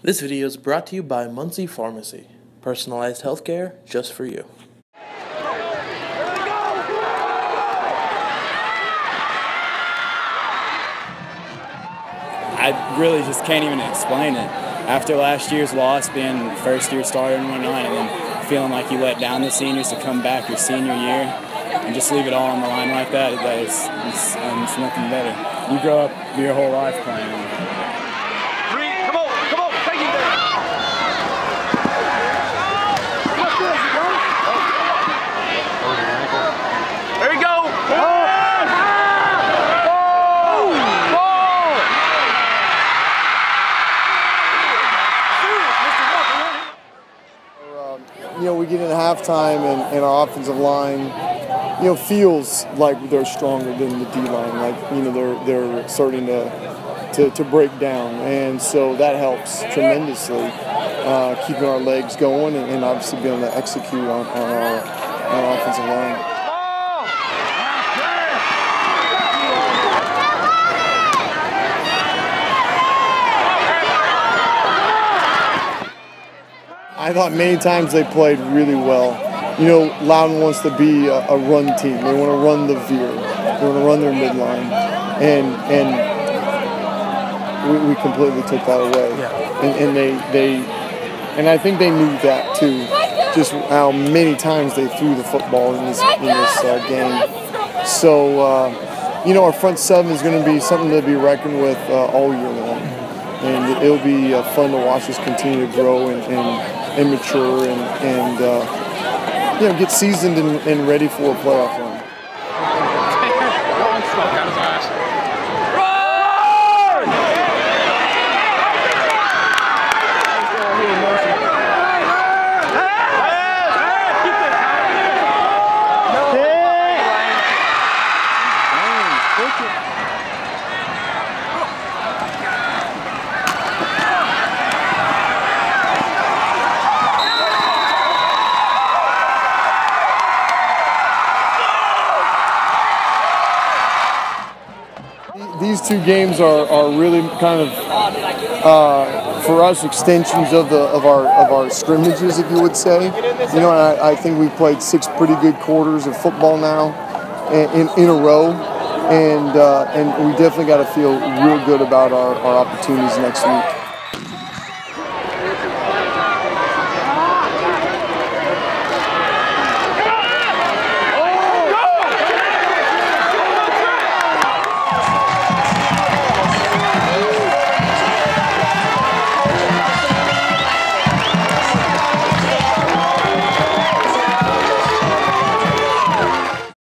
This video is brought to you by Muncie Pharmacy. Personalized healthcare just for you. I really just can't even explain it. After last year's loss, being first year starter and whatnot, and then feeling like you let down the seniors to come back your senior year and just leave it all on the line like that, that is it's, it's nothing better. You grow up your whole life playing. Three, come on, come on, take it there. There you go. Ball. Ball. you know, we get into halftime and, and our offensive line, you know, feels like they're stronger than the D line. Like, you know, they're they're starting to, to, to break down. And so that helps tremendously, uh, keeping our legs going and, and obviously being able to execute on, on, our, on our offensive line. I thought many times they played really well. You know, Loudon wants to be a, a run team. They want to run the veer. They want to run their midline, and and we, we completely took that away. And, and they they and I think they knew that too. Just how many times they threw the football in this in this uh, game. So uh, you know, our front seven is going to be something to be reckoned with uh, all year long, and it'll be uh, fun to watch us continue to grow and. and and mature and, and uh, you know, get seasoned and, and ready for a playoff run. These two games are, are really kind of uh, for us extensions of the of our of our scrimmages, if you would say. You know, I, I think we've played six pretty good quarters of football now in, in, in a row, and uh, and we definitely got to feel real good about our, our opportunities next week.